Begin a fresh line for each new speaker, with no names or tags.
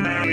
Mary.